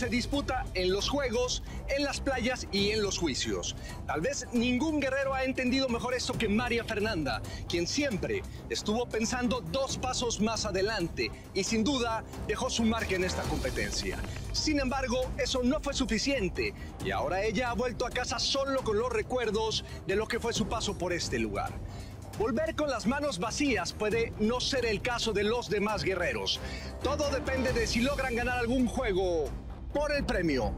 se disputa en los juegos, en las playas y en los juicios. Tal vez ningún guerrero ha entendido mejor esto que María Fernanda, quien siempre estuvo pensando dos pasos más adelante y sin duda dejó su marca en esta competencia. Sin embargo, eso no fue suficiente y ahora ella ha vuelto a casa solo con los recuerdos de lo que fue su paso por este lugar. Volver con las manos vacías puede no ser el caso de los demás guerreros. Todo depende de si logran ganar algún juego por el premio.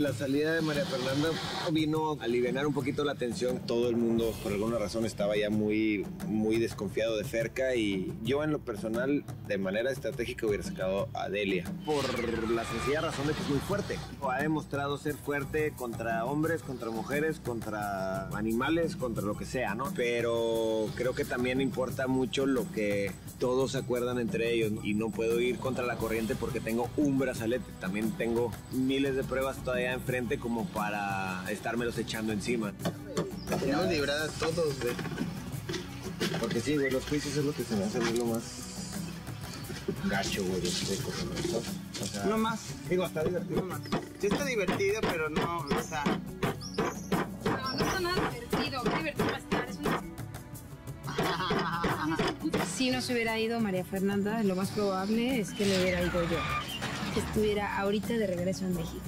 La salida de María Fernanda vino a aliviar un poquito la tensión. Todo el mundo, por alguna razón, estaba ya muy, muy desconfiado de Ferca y yo en lo personal, de manera estratégica, hubiera sacado a Delia. Por la sencilla razón de que es muy fuerte. Ha demostrado ser fuerte contra hombres, contra mujeres, contra animales, contra lo que sea, ¿no? Pero creo que también importa mucho lo que todos se acuerdan entre ellos y no puedo ir contra la corriente porque tengo un brazalete. También tengo miles de pruebas todavía enfrente como para estármelos echando encima. Tenemos libradas todos, güey. Porque sí, güey, los juicios es lo que se me hace a mí lo más gacho, güey, este ¿no? O sea, No más. digo, está divertido. No más. Sí está divertido, pero no, o sea... No, no está nada divertido. Qué divertido va a estar. Es una... Si no se hubiera ido María Fernanda, lo más probable es que le hubiera ido yo. Que estuviera ahorita de regreso en México.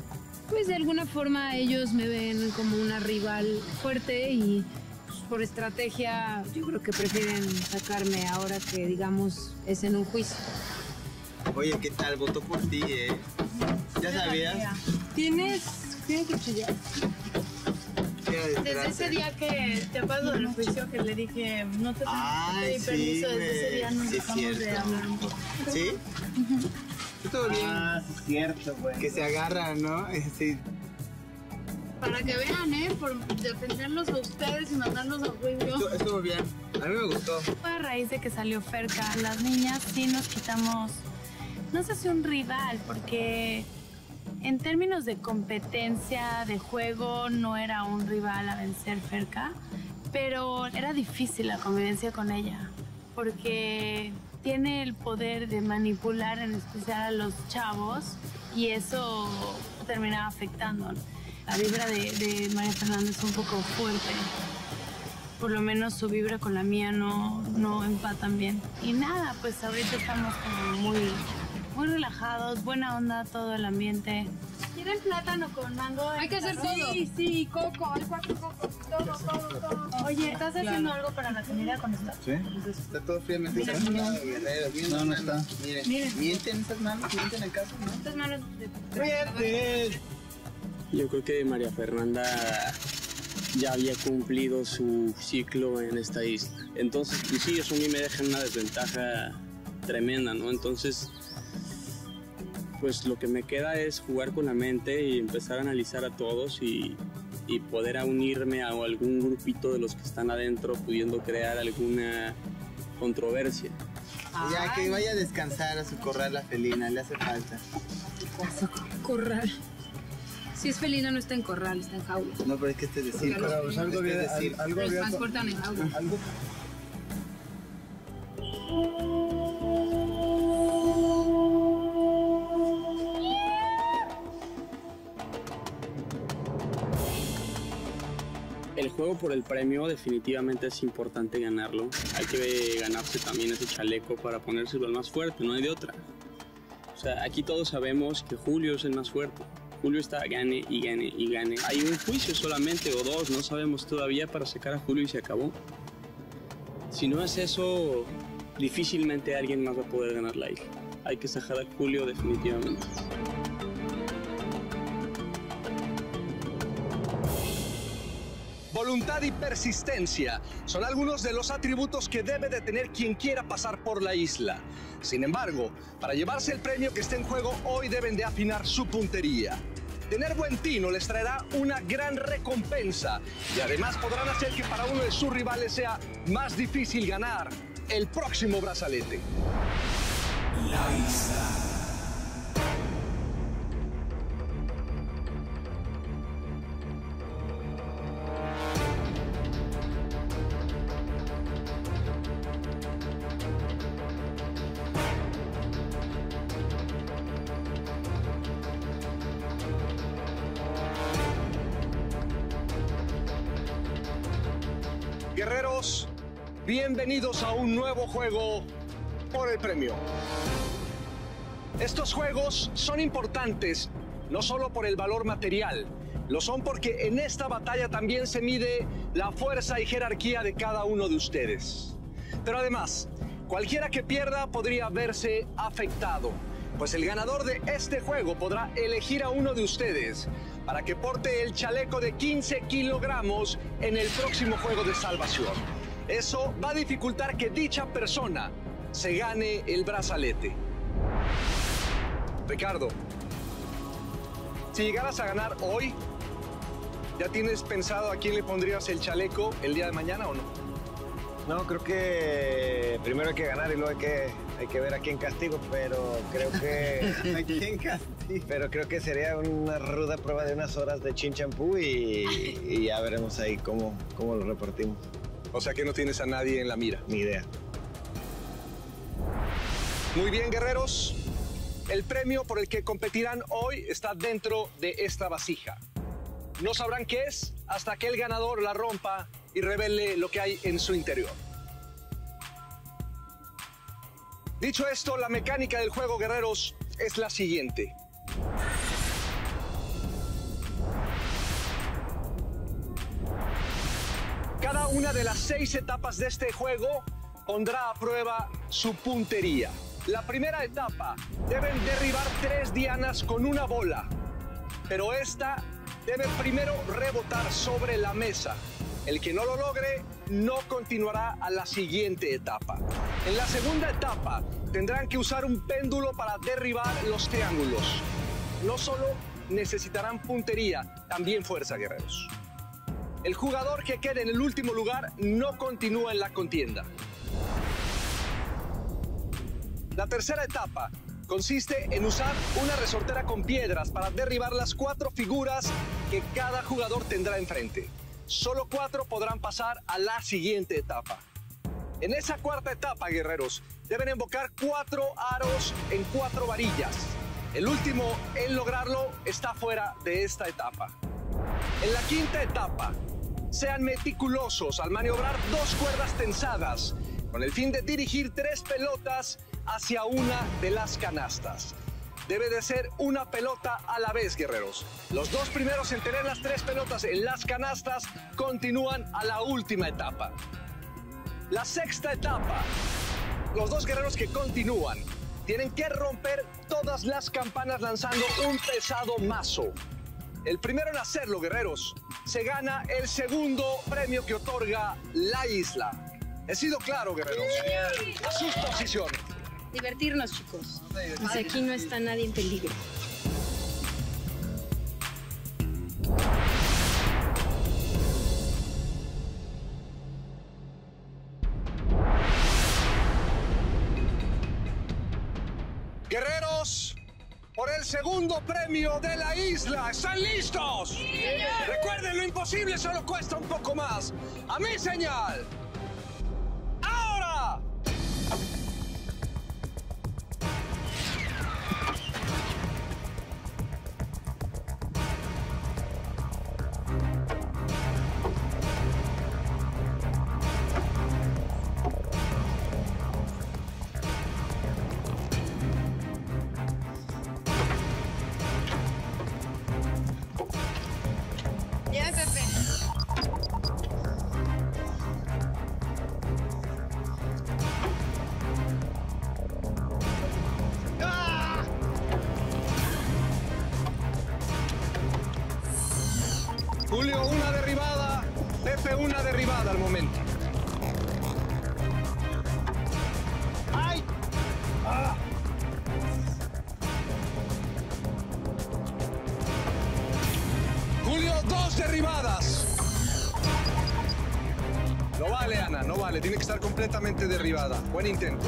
Pues de alguna forma ellos me ven como una rival fuerte y pues, por estrategia yo creo que prefieren sacarme ahora que digamos es en un juicio. Oye, ¿qué tal? Votó por ti, ¿eh? ¿Ya sabías? Tienes, tienes que chillar. Quiero Desde ese día que te acuerdas del juicio que le dije, no te pedí sí, permiso, desde ese día nos Sí, es dejamos de hablar. ¿Sí? Estuvo bien. Ah, sí es cierto, güey. Que se agarran, ¿no? Sí. Para que vean, ¿eh? Por defenderlos a ustedes y mandarlos a juicio. Estuvo, estuvo bien. A mí me gustó. Fue a raíz de que salió Ferca. Las niñas sí nos quitamos, no sé si un rival, porque en términos de competencia, de juego, no era un rival a vencer Ferca, pero era difícil la convivencia con ella, porque tiene el poder de manipular en especial a los chavos y eso terminaba afectando. La vibra de, María Fernanda es un poco fuerte por lo menos su vibra con la mía no, no empatan bien. Y nada, pues ahorita estamos como muy, muy relajados, buena onda todo el ambiente. ¿Quieren plátano con mango? Hay que hacer todo. Sí, sí, coco, hay cuatro cocos, todo, todo, todo. Oye, ¿estás haciendo algo para la comida con esto? ¿Sí? Está todo fríamente. No, no está. Miren, Miren. mienten estas manos, mienten en casa, ¿no? Estas manos de... Fíjate. Yo creo que María Fernanda ya había cumplido su ciclo en esta isla. Entonces, pues sí, eso a mí me deja una desventaja tremenda, ¿no? Entonces, pues lo que me queda es jugar con la mente y empezar a analizar a todos y, y poder a unirme a algún grupito de los que están adentro, pudiendo crear alguna controversia. Ya que vaya a descansar a su corral la felina, le hace falta. Corral. Si es felina no está en corral, está en jaula. No, pero es que este es decir, Pero, pues, algo bien, decir. algo Los había- transportan en jaula. algo juego por el premio definitivamente es importante ganarlo. Hay que ganarse también ese chaleco para ponérselo al más fuerte, no hay de otra. O sea, aquí todos sabemos que Julio es el más fuerte. Julio está gane y gane y gane. Hay un juicio solamente o dos, no sabemos todavía para sacar a Julio y se acabó. Si no es eso, difícilmente alguien más va a poder ganar la isla. Hay que sacar a Julio definitivamente. Voluntad y persistencia son algunos de los atributos que debe de tener quien quiera pasar por la isla. Sin embargo, para llevarse el premio que está en juego, hoy deben de afinar su puntería. Tener buen tino les traerá una gran recompensa y además podrán hacer que para uno de sus rivales sea más difícil ganar el próximo brazalete. Guerreros, bienvenidos a un nuevo juego por el premio. Estos juegos son importantes no solo por el valor material, lo son porque en esta batalla también se mide la fuerza y jerarquía de cada uno de ustedes. Pero además, cualquiera que pierda podría verse afectado, pues el ganador de este juego podrá elegir a uno de ustedes para que porte el chaleco de 15 kilogramos en el próximo juego de salvación. Eso va a dificultar que dicha persona se gane el brazalete. Ricardo, si llegaras a ganar hoy, ¿ya tienes pensado a quién le pondrías el chaleco el día de mañana o no? No, creo que primero hay que ganar y luego hay que, hay que ver a quién castigo, pero creo que... ¿A quién castigo? Pero creo que sería una ruda prueba de unas horas de chin champú y, y ya veremos ahí cómo, cómo lo repartimos. O sea que no tienes a nadie en la mira. Ni idea. Muy bien, guerreros. El premio por el que competirán hoy está dentro de esta vasija. No sabrán qué es hasta que el ganador la rompa y revele lo que hay en su interior. Dicho esto, la mecánica del juego, guerreros, es la siguiente. Cada una de las seis etapas de este juego pondrá a prueba su puntería. La primera etapa, deben derribar tres dianas con una bola, pero esta debe primero rebotar sobre la mesa. El que no lo logre no continuará a la siguiente etapa. En la segunda etapa tendrán que usar un péndulo para derribar los triángulos. No solo necesitarán puntería, también fuerza, guerreros. El jugador que quede en el último lugar no continúa en la contienda. La tercera etapa consiste en usar una resortera con piedras para derribar las cuatro figuras que cada jugador tendrá enfrente. Solo cuatro podrán pasar a la siguiente etapa. En esa cuarta etapa, guerreros, deben invocar cuatro aros en cuatro varillas. El último en lograrlo está fuera de esta etapa. En la quinta etapa, sean meticulosos al maniobrar dos cuerdas tensadas con el fin de dirigir tres pelotas hacia una de las canastas. Debe de ser una pelota a la vez, guerreros. Los dos primeros en tener las tres pelotas en las canastas continúan a la última etapa. La sexta etapa. Los dos guerreros que continúan tienen que romper todas las campanas lanzando un pesado mazo. El primero en hacerlo, guerreros, se gana el segundo premio que otorga la isla. He sido claro, guerreros. A sus posiciones. Divertirnos, chicos. Pues aquí no está nadie en peligro. Guerreros, por el segundo premio de la isla, ¿están listos? Recuerden, lo imposible solo cuesta un poco más. A mi señal. Intento.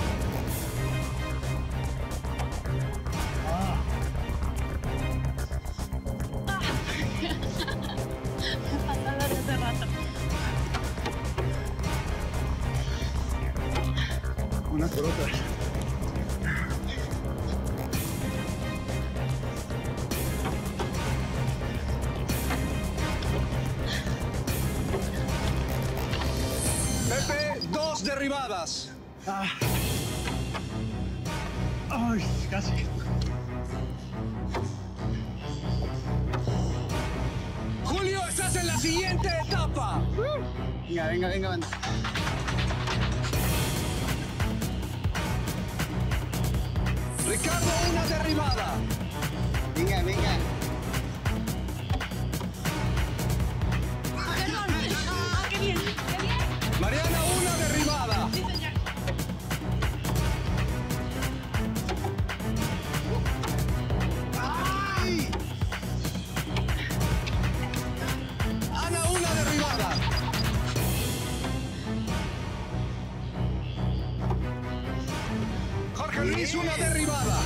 Una por otra. derribadas. Ay, casi. Julio, estás en la siguiente etapa. Venga, venga, venga, banda. Ricardo, una derribada. Venga, venga. Luis, una derribada.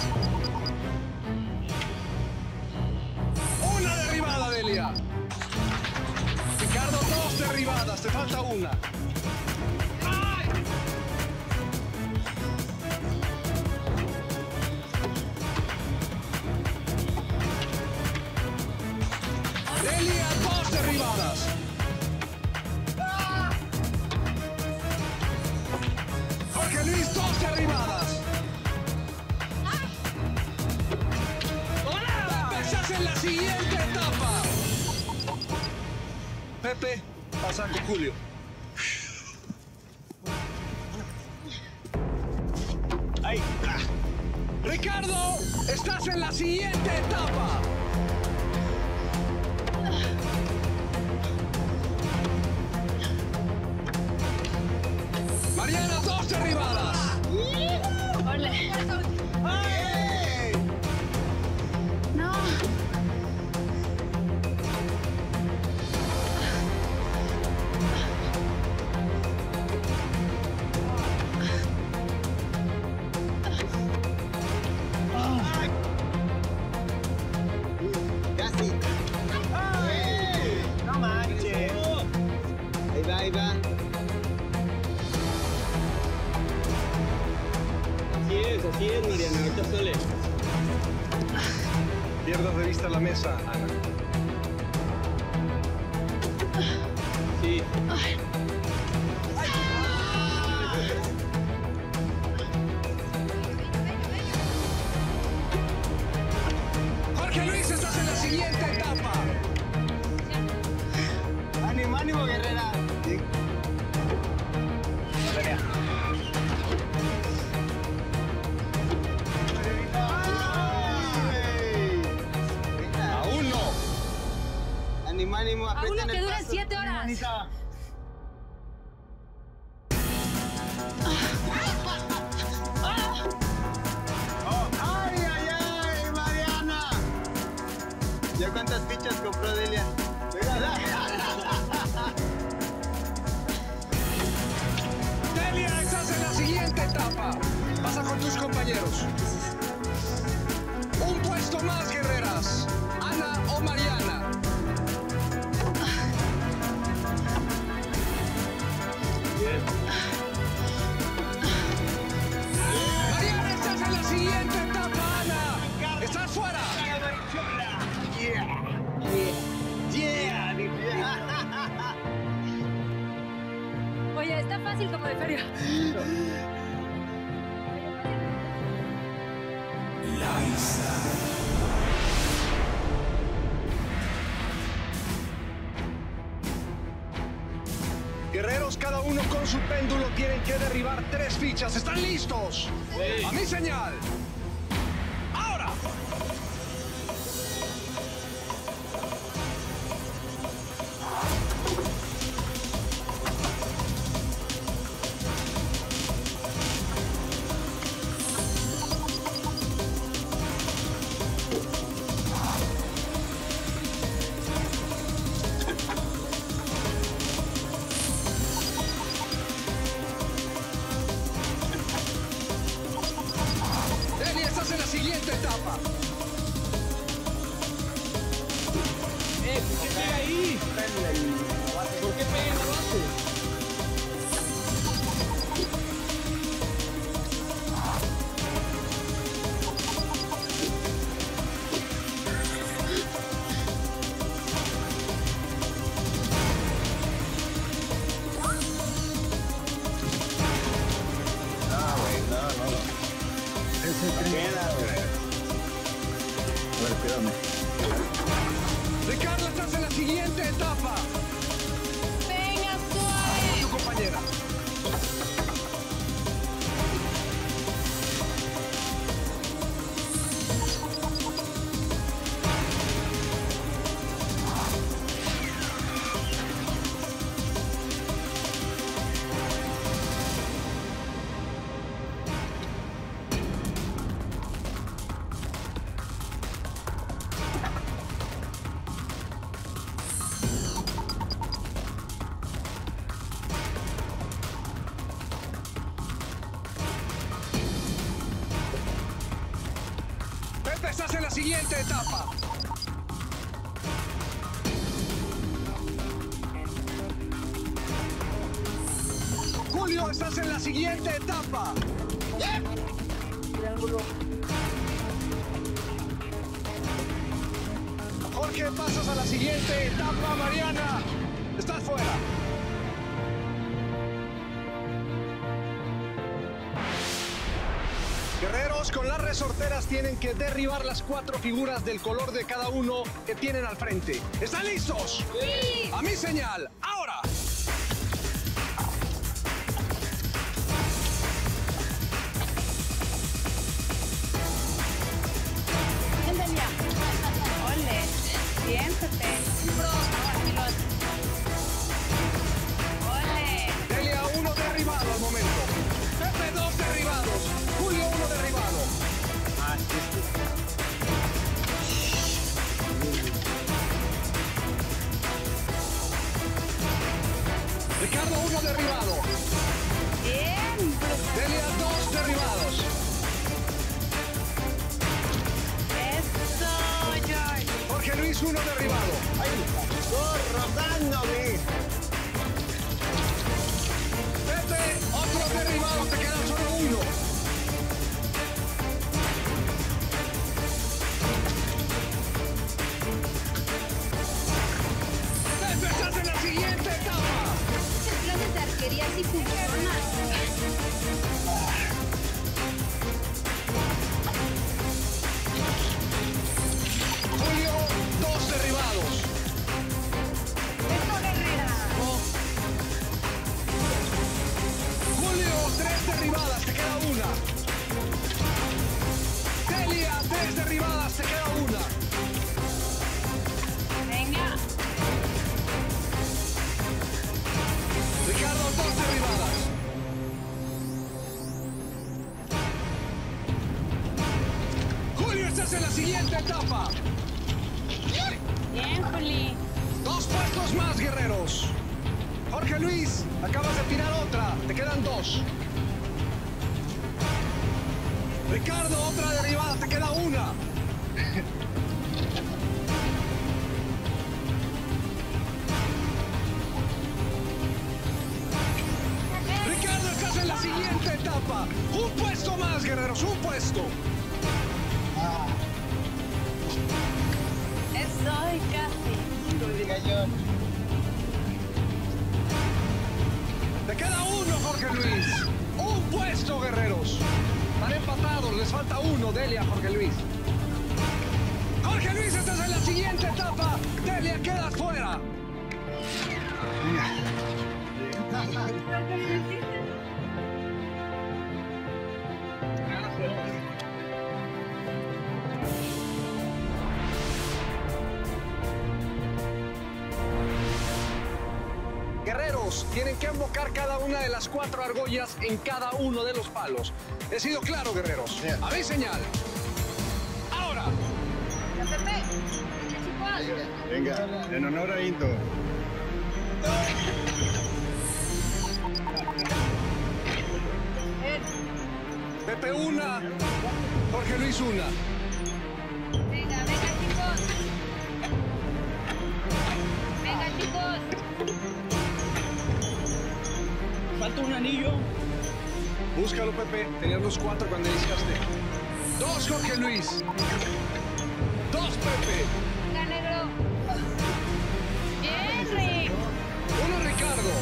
Una derribada, Delia. Ricardo, dos derribadas. Te falta una. ¿Ya cuántas fichas compró Delia? Delia, estás en la siguiente etapa. Pasa con tus compañeros. Un puesto más, guerreras. Fácil como de feria. Guerreros, cada uno con su péndulo tienen que derribar tres fichas. ¿Están listos? A mi señal. Estás en la siguiente etapa. Julio, estás en la siguiente etapa. Jorge, pasas a la siguiente etapa. Mariana, resorteras tienen que derribar las cuatro figuras del color de cada uno que tienen al frente. ¿Están listos? ¡Sí! A mi señal, Ricardo, otra derribada. Te queda una. Tienen que embocar cada una de las cuatro argollas en cada uno de los palos. He sido claro, guerreros. A mi señal. Ahora. Venga, en honor a Indo. Pepe una. Jorge Luis una. Un anillo. Búscalo, Pepe. Tenías los cuatro cuando iniciaste. Dos, Jorge Luis. Dos, Pepe. Venga, negro. Bien, Rick. Uno, Ricardo.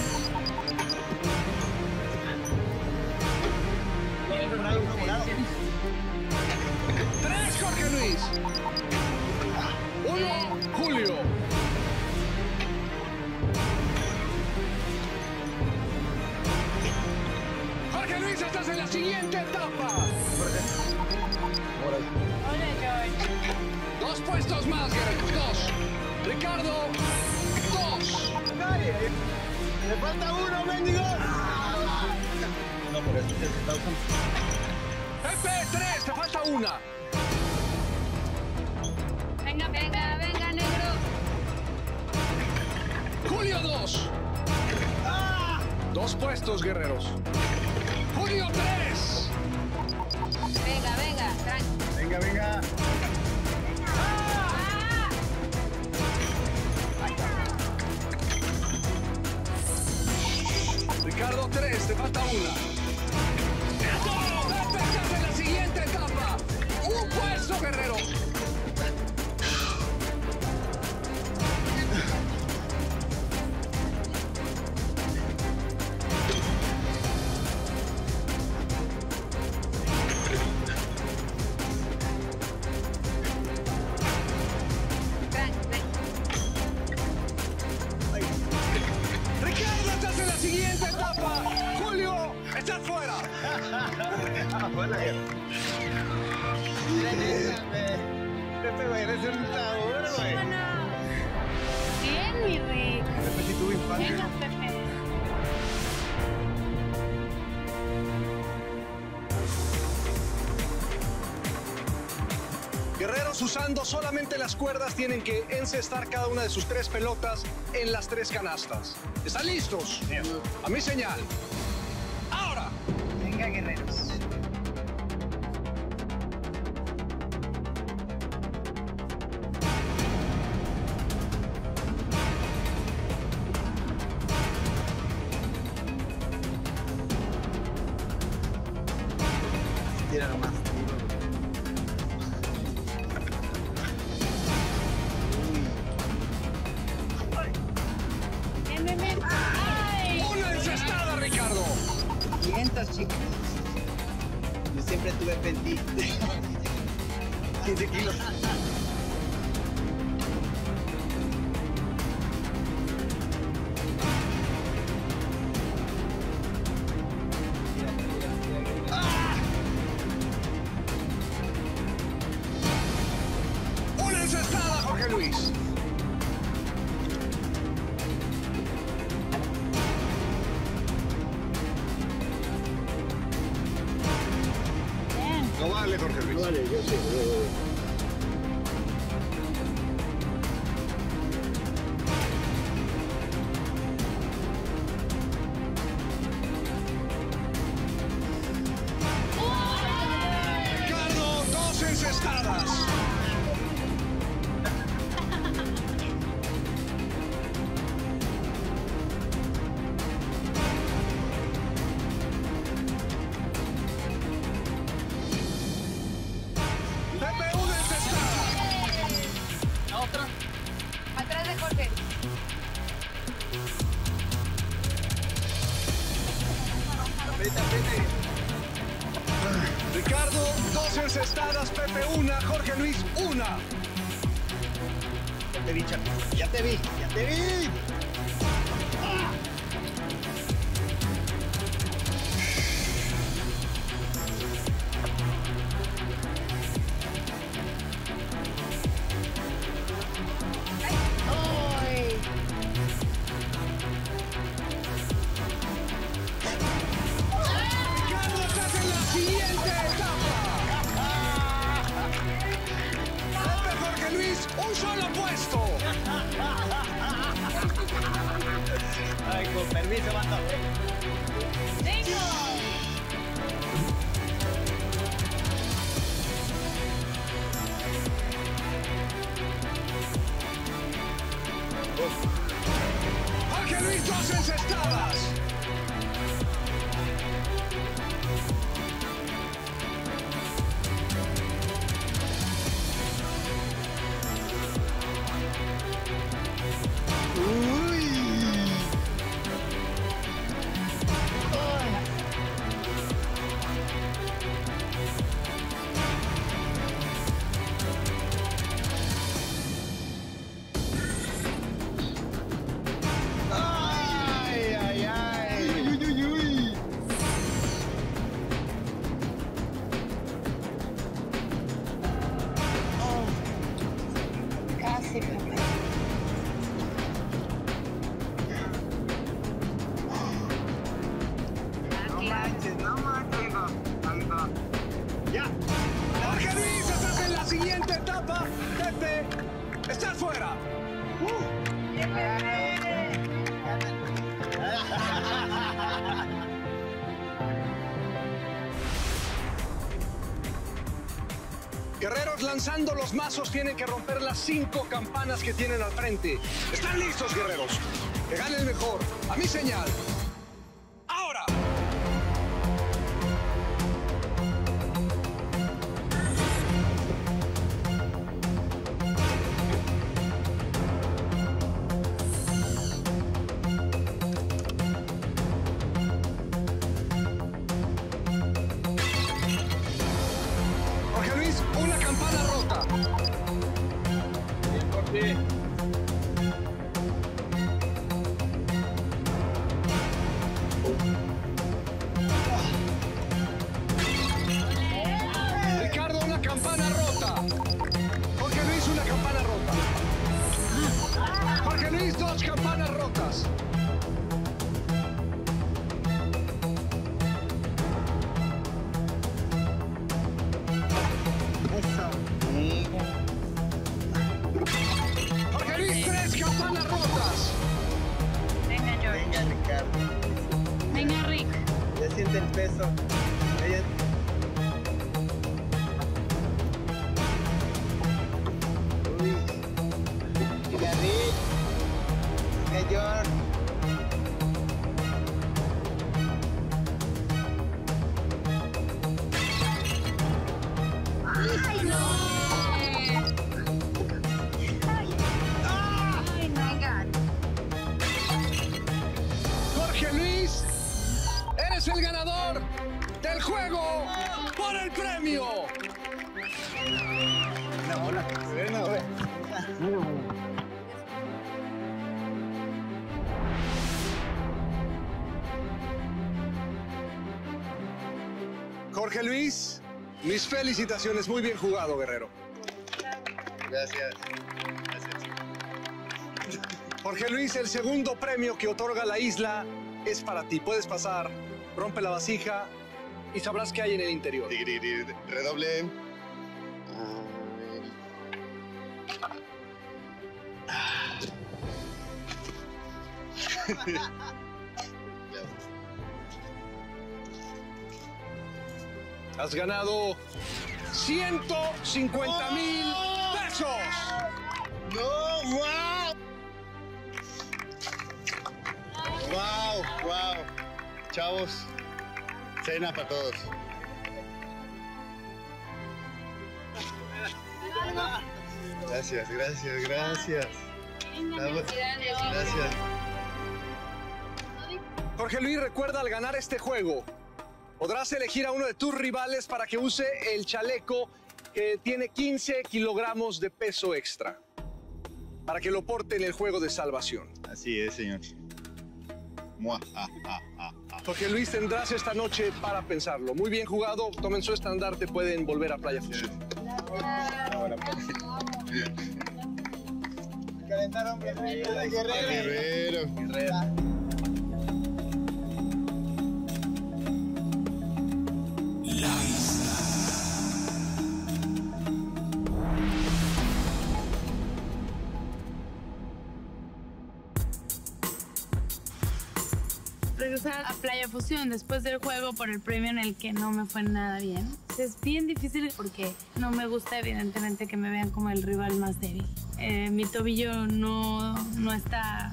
Tres, Jorge Luis. Jorge Luis, estás en la siguiente etapa. Hola, Dos puestos más, Gareth. Dos. Ricardo, dos. Nadie. Le falta uno, mendigo. No, por eso está usando. tres, te falta una. Venga, venga, venga, negro. Julio, dos. Ah. Dos puestos, guerreros. Venga, venga, tranqui. Venga, venga. Ricardo, tres. Te falta una. La siguiente etapa. Julio, estás fuera. Este güey eres un luchador, güey. Vámonos. Bien, mi infancia. Usando solamente las cuerdas tienen que encestar cada una de sus tres pelotas en las tres canastas. ¿Están listos? A mi señal. Jorge Luis, una. Ya te vi, chato. Ya te vi, ya te vi. Un solo puesto. Ay, con permiso. Jorge Luis, dos encestadas. Los mazos tienen que romper las cinco campanas que tienen al frente. ¿Están listos, guerreros? Que gane el mejor. A mi señal. Del juego por el premio. Jorge Luis, mis felicitaciones, muy bien jugado, guerrero. Gracias. Jorge Luis, el segundo premio que otorga la isla es para ti. Puedes pasar, rompe la vasija y sabrás qué hay en el interior. Redoble. Has ganado 150 mil pesos. ¡No! ¡Wow! ¡Wow! ¡Wow! Chavos, cena para todos. Gracias, gracias, gracias. Gracias. Jorge Luis, recuerda al ganar este juego, podrás elegir a uno de tus rivales para que use el chaleco que tiene 15 kilogramos de peso extra, para que lo porte en el juego de salvación. Así es, señor. Mua, ah, ah, ah, Jorge Luis, tendrás esta noche para pensarlo. Muy bien jugado, tomen su estandarte, pueden volver a Playa Fusión. Calentaron guerrero. Guerrero. Fusión después del juego por el premio en el que no me fue nada bien. Es bien difícil porque no me gusta evidentemente que me vean como el rival más débil. Eh, mi tobillo no, no está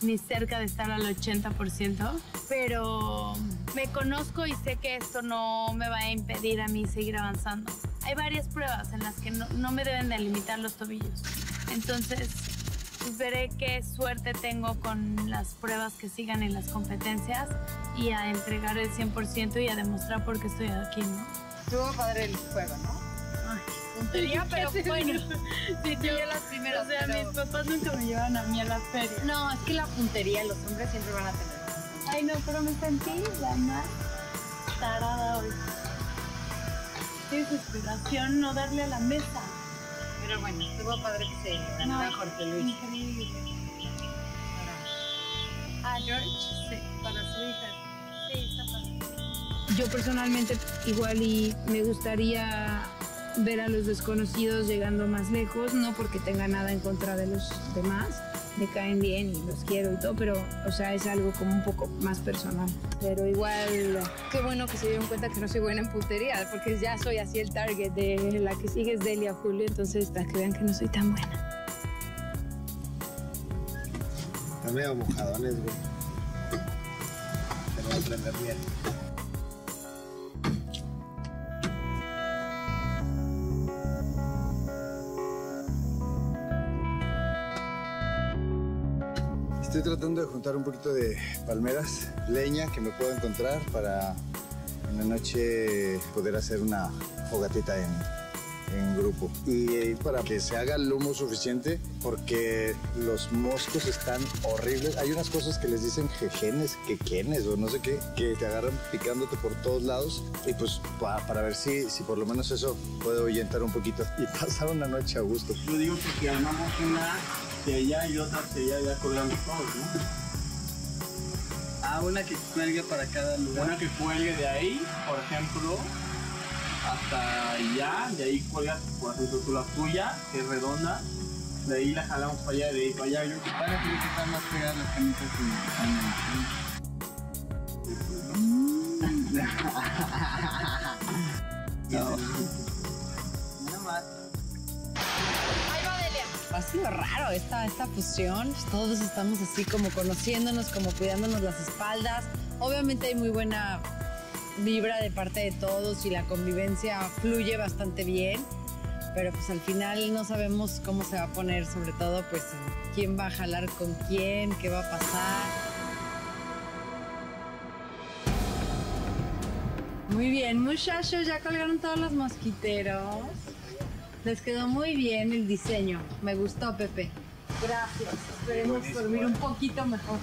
ni cerca de estar al 80%, pero me conozco y sé que esto no me va a impedir a mí seguir avanzando. Hay varias pruebas en las que no, no me deben de limitar los tobillos. Entonces, pues veré qué suerte tengo con las pruebas que sigan en las competencias y a entregar el 100% y a demostrar por qué estoy aquí, ¿no? Estuvo padre el juego, ¿no? Puntería, pero bueno. Sí, yo, las primeras, o sea, pero- mis papás nunca me llevan a mí a la feria. No, es que la puntería los hombres siempre van a tener. Ay, no, pero me sentí la más tarada hoy. Qué desesperación no darle a la mesa. Pero bueno, estuvo padre que se ganara Jorge Luis. Increíble. ¿A George? Sí, para su hija. Está. Yo personalmente igual y me gustaría ver a los desconocidos llegando más lejos, no porque tenga nada en contra de los demás, me caen bien y los quiero y todo, pero, o sea, es algo como un poco más personal. Pero igual, qué bueno que se dieron cuenta que no soy buena en puntería, porque ya soy así el target de la que sigue es Delia Julio, entonces para que vean que no soy tan buena. Están medio mojadones, güey. Se va a prender bien. Estoy tratando de juntar un poquito de palmeras, leña que me puedo encontrar para en la noche poder hacer una fogatita en, en grupo. Y eh, para que se haga el humo suficiente, porque los moscos están horribles. Hay unas cosas que les dicen jejenes, quequenes o no sé qué, que te agarran picándote por todos lados. Y pues pa- para ver si, si por lo menos eso puede ahuyentar un poquito y pasar una noche a gusto. Yo digo que si armamos una de allá y otra de allá, ya colgamos todos, ¿no? Ah, una que cuelgue para cada lugar. Una que cuelgue de ahí, por ejemplo, hasta allá, de ahí cuelgas, por ejemplo, tú la tuya, que es redonda, de ahí la jalamos para allá, de ahí para allá. Yo Para que les están más pegadas las. Nada Ha sido raro esta, esta fusión. Todos estamos así como conociéndonos, como cuidándonos las espaldas. Obviamente hay muy buena vibra de parte de todos y la convivencia fluye bastante bien. Pero pues al final no sabemos cómo se va a poner, sobre todo pues quién va a jalar con quién, qué va a pasar. Muy bien, muchachos, ya colgaron todos los mosquiteros. Les quedó muy bien el diseño. Me gustó, Pepe. Gracias. Esperemos dormir un poquito mejor.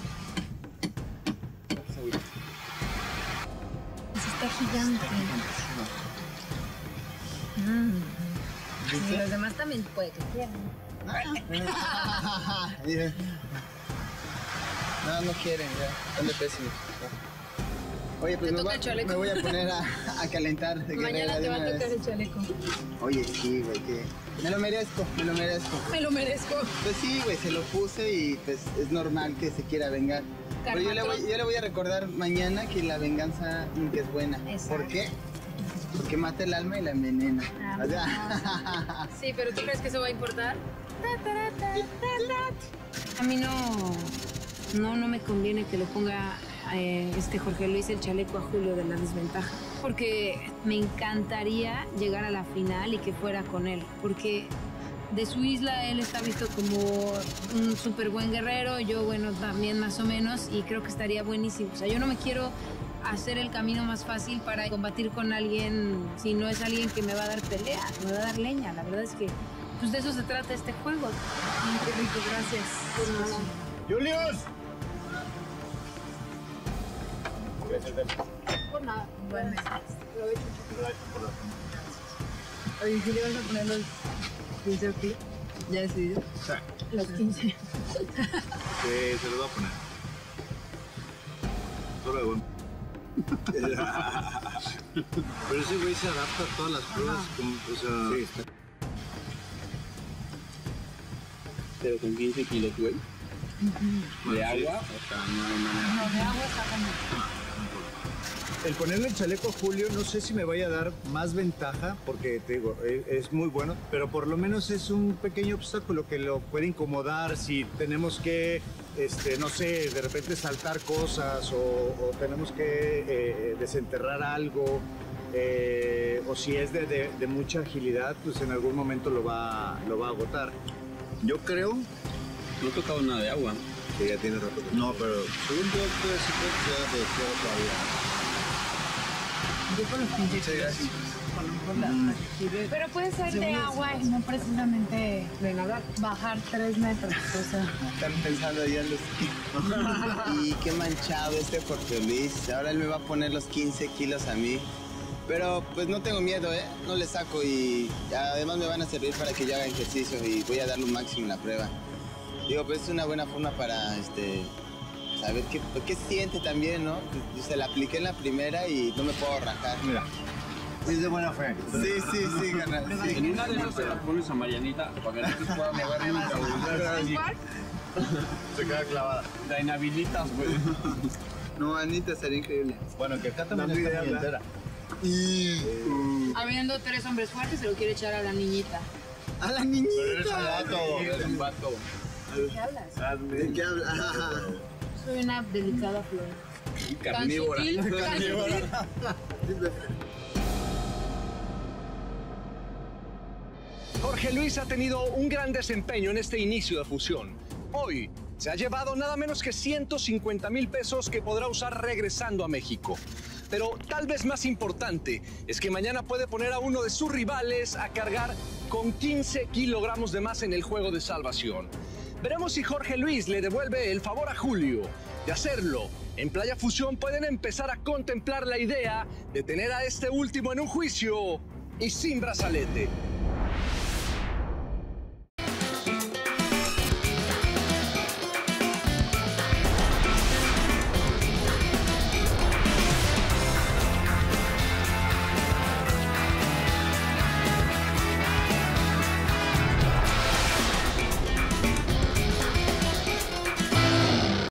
Pues está gigante. Mm. Y los demás también puede que quieran. No, no quieren, ya. Están de pésimos. Oye, pues me, chaleco. me voy a poner a, a calentar. de Mañana te va a tocar el chaleco. Oye, sí, güey, que... Me lo merezco, me lo merezco. Me lo merezco. Pues sí, güey, se lo puse y pues es normal que se quiera vengar. Pero yo le, voy, yo le voy a recordar mañana que la venganza nunca es buena. ¿Por qué? Porque mata el alma y la envenena. O sea, Sí, pero ¿tú crees que eso va a importar? A mí no, no, no me conviene que le ponga eh, este Jorge Luis el chaleco a Julio de la desventaja. Porque me encantaría llegar a la final y que fuera con él. Porque de su isla él está visto como un súper buen guerrero, yo bueno también más o menos y creo que estaría buenísimo. O sea, yo no me quiero hacer el camino más fácil para combatir con alguien si no es alguien que me va a dar pelea, me va a dar leña. La verdad es que pues de eso se trata este juego. Ay, qué rico, gracias. Por nada. ¡Julius! Por nada. Bueno, Oye, ¿qué le vas a poner los 15 aquí? ¿Ya decidido? Los 15. Sí, se lo voy a poner. Solo de buen- Pero ese güey se adapta a todas las pruebas. Como, o sea, Sí, está- Pero con 15 kilos, güey. De agua, o sea, no hay manera. No, de agua está como... El ponerle el chaleco a Julio no sé si me vaya a dar más ventaja, porque te digo, e- es muy bueno, pero por lo menos es un pequeño obstáculo que lo puede incomodar si tenemos que, este, no sé, de repente saltar cosas o, o tenemos que eh, desenterrar algo, eh, o si es de, de- de mucha agilidad, pues en algún momento lo va, lo va a agotar. Yo creo No he tocado nada de agua. que ya tiene rato que No, pero Según yo, que puede ser de tierra todavía. Yo con los 15 muchas gracias. por la accesible. Pero puede ser de agua y no precisamente de nadar. bajar tres metros. O sea, Están pensando ya en los... y qué manchado este Jorge Luis. Ahora él me va a poner los 15 kilos a mí. Pero pues no tengo miedo, ¿eh? No le saco y además me van a servir para que yo haga ejercicio y voy a dar lo máximo en la prueba. Digo, pues es una buena forma para este saber qué, qué siente también, ¿no? Se la apliqué en la primera y no me puedo rajar. mira, Es de buena fe. Sí, sí, sí, carnal. sí. En una de esas se las pones a Marianita para que no te pueda mover nunca. Se queda clavada. La inhabilitas, güey. No, Anita, sería increíble. Bueno, que acá también Dando está entera. Y... Habiendo tres hombres fuertes, se lo quiere echar a la niñita. ¡A la Eres un niñita! vato. Eres un vato. ¿De qué hablas? ¿De qué habla? Soy una delicada flor. Carnívora. sutil, tan sutil. Jorge Luis ha tenido un gran desempeño en este inicio de fusión. Hoy se ha llevado nada menos que 150 mil pesos que podrá usar regresando a México. Pero tal vez más importante es que mañana puede poner a uno de sus rivales a cargar con 15 kilogramos de más en el juego de salvación. Veremos si Jorge Luis le devuelve el favor a Julio. De hacerlo, en Playa Fusión pueden empezar a contemplar la idea de tener a este último en un juicio y sin brazalete.